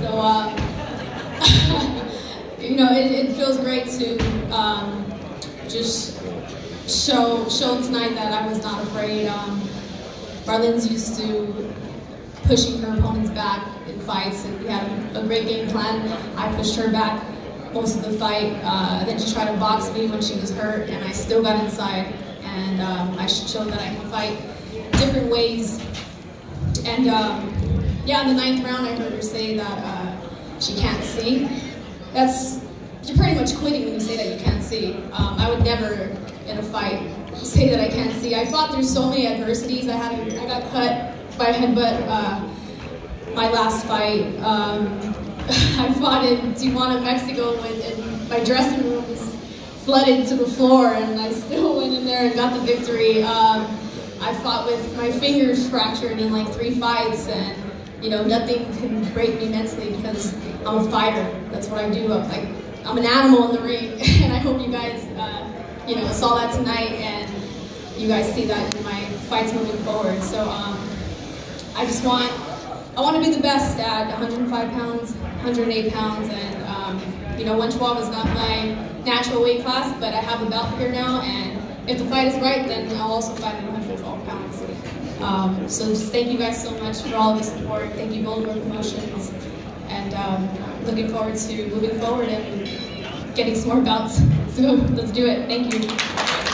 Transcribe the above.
So, uh, you know, it, it, feels great to um, just show show tonight that I was not afraid. Um, used to pushing her opponents back in fights, and we had a, a great game plan. I pushed her back most of the fight. Uh, then she tried to box me when she was hurt, and I still got inside. And um, I showed that I can fight different ways. And um, yeah, in the ninth round, I heard her say that uh, she can't see. That's you're pretty much quitting when you say that you can't see. Um, I would never, in a fight, say that I can't see. I fought through so many adversities. I had, I got cut by a headbutt uh, my last fight. Um, I fought in Tijuana, Mexico, and my dressing room was flooded to the floor, and I still went in there and got the victory. Um, I fought with my fingers fractured in like three fights, and you know nothing can break me mentally because I'm a fighter. That's what I do. I'm like I'm an animal in the ring, and I hope you guys, uh, you know, saw that tonight, and you guys see that in my fights moving forward. So um, I just want, I want to be the best at 105 pounds, 108 pounds, and um, you know, 112 is not my natural weight class, but I have a belt here now, and if the fight is right, then I'll also fight at 112 pounds. Um, so just thank you guys so much for all the support. Thank you, Boulder Promotions, and um, looking forward to moving forward and getting some more belts. So let's do it. Thank you.